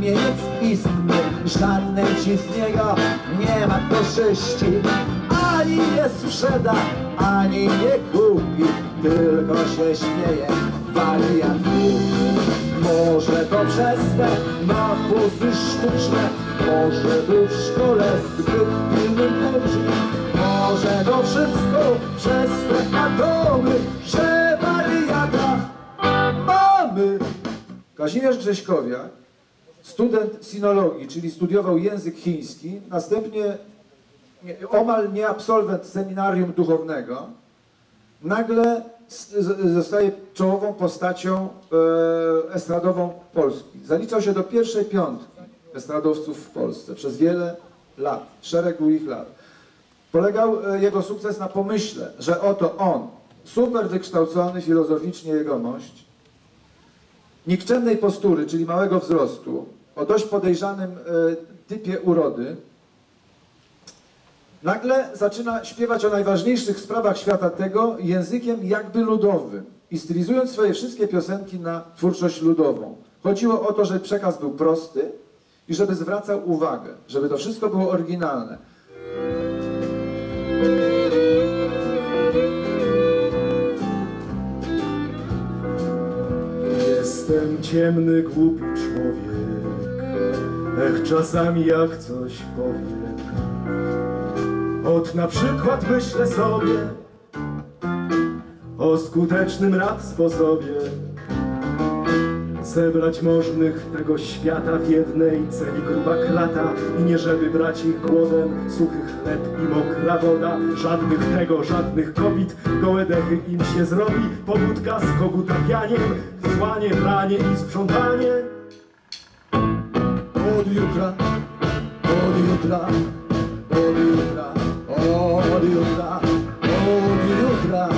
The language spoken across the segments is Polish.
Niemiec istny, żadnej z niego nie ma korzyści. Ani nie sprzeda, ani nie kupi, tylko się śmieje, wariant głupi. Może to przez te napusy sztuczne, może był w szkole zbyt pilnym uczniem, może to wszystko przez te atomy, że wariata mamy. Kazimierz Grześkowiak, student sinologii, czyli studiował język chiński, następnie nie- omal nie absolwent seminarium duchownego, nagle zostaje czołową postacią e, estradową Polski. Zaliczał się do pierwszej piątki estradowców w Polsce przez wiele lat, szereg długich lat. Polegał e, jego sukces na pomyśle, że oto on, super wykształcony filozoficznie jegomość, nikczemnej postury, czyli małego wzrostu, o dość podejrzanym e, typie urody, nagle zaczyna śpiewać o najważniejszych sprawach świata tego językiem jakby ludowym i stylizując swoje wszystkie piosenki na twórczość ludową. Chodziło o to, żeby przekaz był prosty i żeby zwracał uwagę, żeby to wszystko było oryginalne. Jestem ciemny, głupi człowiek. Ech, czasami jak coś powiem. Ot na przykład myślę sobie o skutecznym rad sposobie. Zebrać możnych tego świata w jednej celi. Gruba klata i nie żeby brać ich głodem. Suchy chleb i mokra woda. Żadnych tego, żadnych kobit. Gołe dechy im się zrobi. Pobudka z koguta pianiem. Słanie, pranie i sprzątanie. Od jutra, od jutra, od jutra, od jutra, od jutra,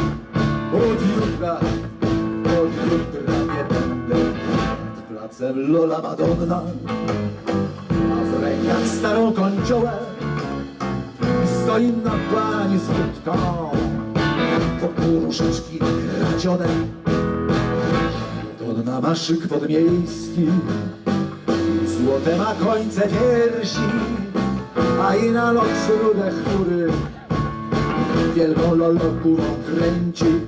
od jutra, od jutra nie będę nad placem Lola Madonna, a w rękach starą kończołę stoi na pani z wódką, wokół różyczki kradzione. Madonna ma szyk podmiejski, Złote ma końce piersi, a i na noc rude chmury wielką lolokówą kręci.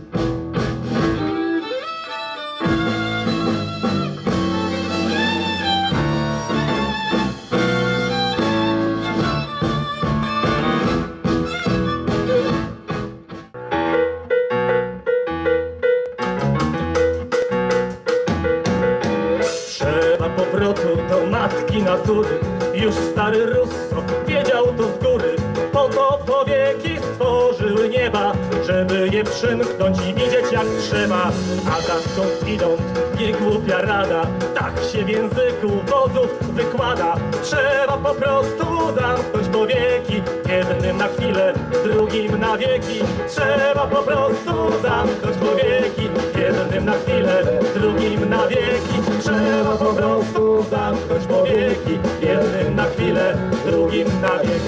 Natury Już stary Russo wiedział to z góry. Po to powieki stworzyły nieba Żeby je przymknąć i widzieć jak trzeba. A ta skąd idą nie głupia rada. Tak się w języku wodzów wykłada. Trzeba po prostu zamknąć powieki Jednym na chwilę, drugim na wieki. Trzeba po prostu zamknąć powieki drugim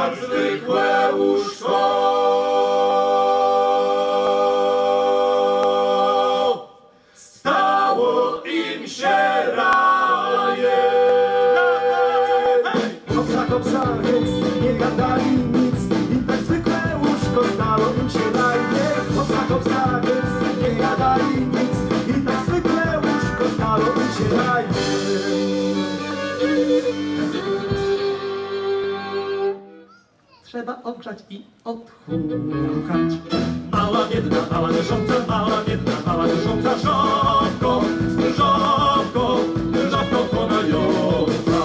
I tak zwykłe łóżko Stało im się rajem Kopsa, kopsa, więc nie gadali nic I tak zwykłe łóżko stało im się rajem Kopsa, kopsa, więc nie gadali nic I tak zwykłe łóżko stało im się rajem Trzeba i odchłukać. Mała biedna, mała leżąca, mała biedna, mała leżąca żabko, żabko, żabko konająca.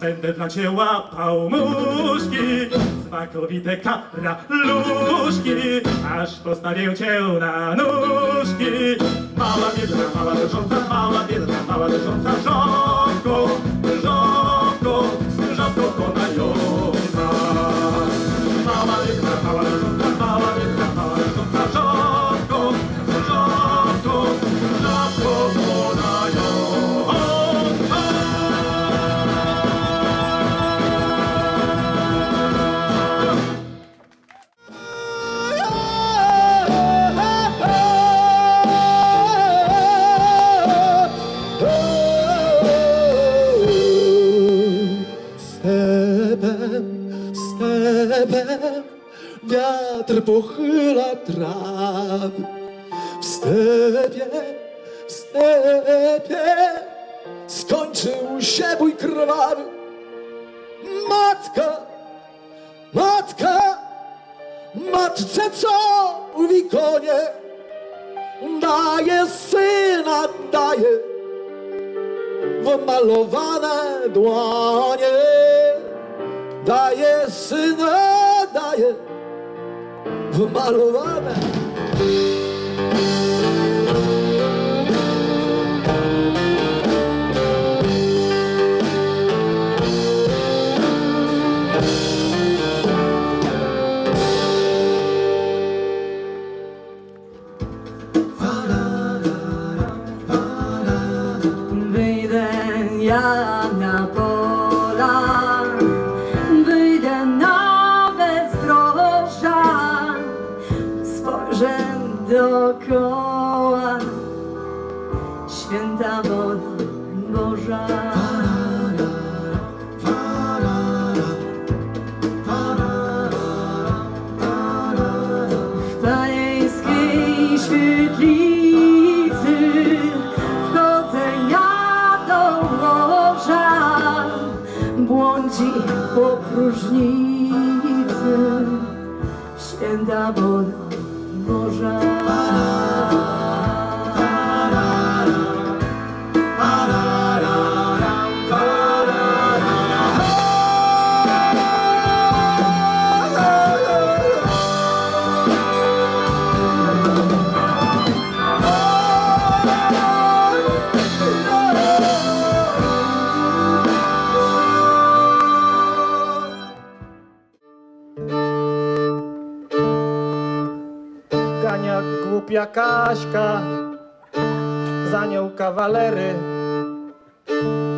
Będę dla cię łapał muszki, smakowite karaluszki, aż postawię cię na nóżki. Mała biedna, mała leżąca, mała biedna, mała leżąca, żonko, trawy. W stepie, w stepie, skończył się bój krwawy. Matka, matka, matce co w ikonie daje syna, daje w malowane dłonie. Daje syna, daje Balovana. Baby, yeah, now. Święta wola Boża. W panieńskiej świetlicy morza, błądzi po głupia Kaśka, za nią kawalery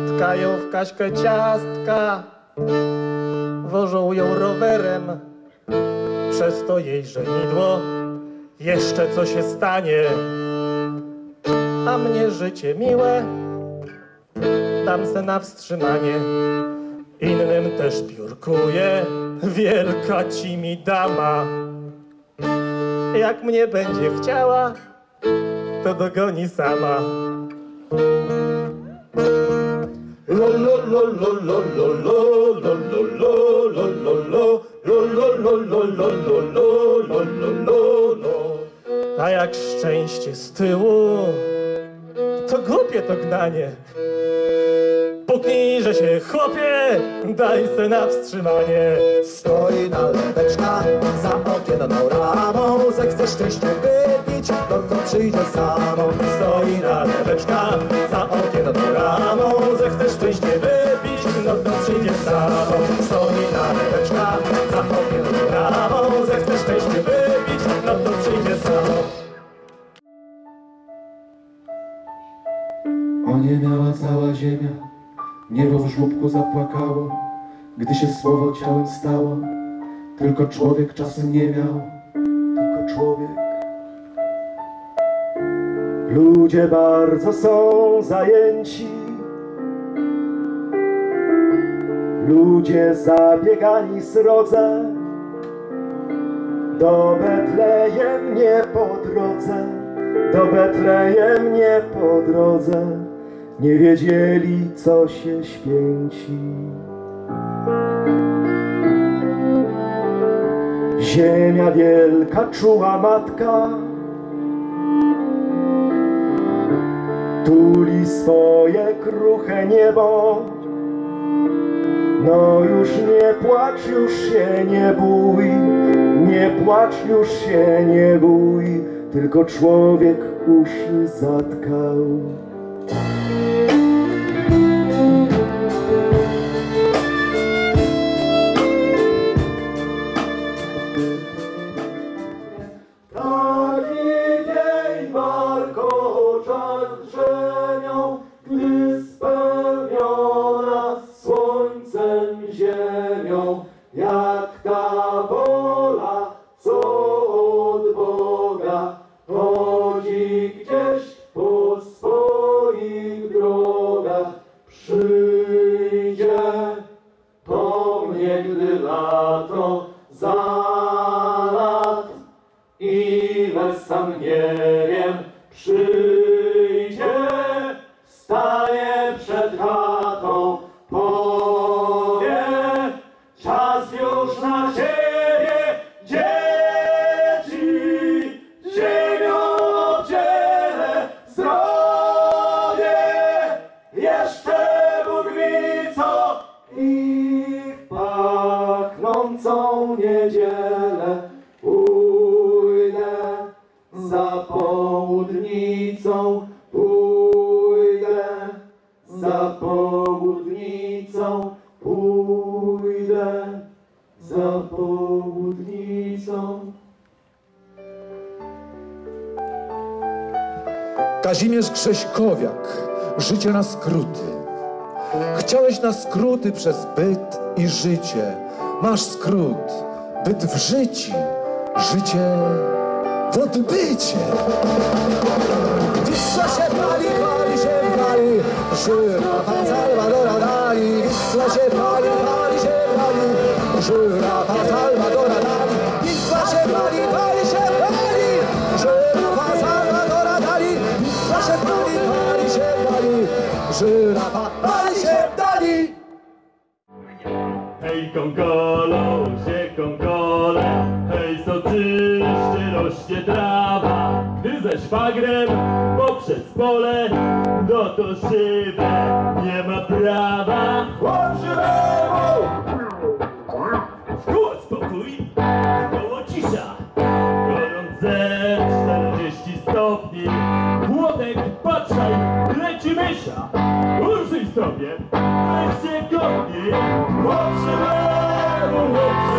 tkają w Kaśkę ciastka, wożą ją rowerem, przez to jej żenidło jeszcze co się stanie, a mnie życie miłe dam se na wstrzymanie. Innym też piórkuje wielka ci mi dama. Jak mnie będzie chciała, to dogoni sama. A jak szczęście z tyłu, to głupie to gnanie. Puknijże się, chłopie, daj se na wstrzymanie. Stoi nalepeczka za okienną ramą zechce szczęście wypić, to to przyjdzie samo. Stoi naleweczka za okienną ramą, zechce szczęście wypić, no to przyjdzie samo. Stoi naleweczka za okienną ramą, zechce szczęście wypić, no to przyjdzie samo. O nie miała cała ziemia, niebo w żłobku zapłakało, gdy się słowo ciałem stało, tylko człowiek czasu nie miał, człowiek. Ludzie bardzo są zajęci, ludzie zabiegali srodze, do Betlejem nie po drodze, do Betlejem nie po drodze, nie wiedzieli, co się święci. Ziemia wielka czuła matka, tuli swoje kruche niebo, No już nie płacz, już się nie bój, nie płacz, już się nie bój, tylko człowiek uszy zatkał. Niedzielę pójdę za południcą, pójdę za południcą, pójdę za południcą. Kazimierz Grześkowiak, życie na skróty. Chciałeś na skróty przez byt i życie. Masz skrót, byt w życiu, życie w odbycie. Wisła się pali, pali się pali, żyrafa Salvadora Dali. Wisła się pali, pali się pali, żyrafa Salvadora Dali. Wisła się pali, pali się pali, żyrafa Salvadora Dali. Wisła się pali, pali się pali, żyrafa pali się dali. Hej konkolo, się konkole, hej soczyście rośnie trawa, gdy ze szwagrem poprzez pole, no to szybę nie ma prawa. Chłopczywemu! Szkoła spokój, koło cisza, gorące 40 stopni, Włodek, patrzaj, leci mysza, użyj sobie, weźcie kopni, Chłopczywemu nie przepuści,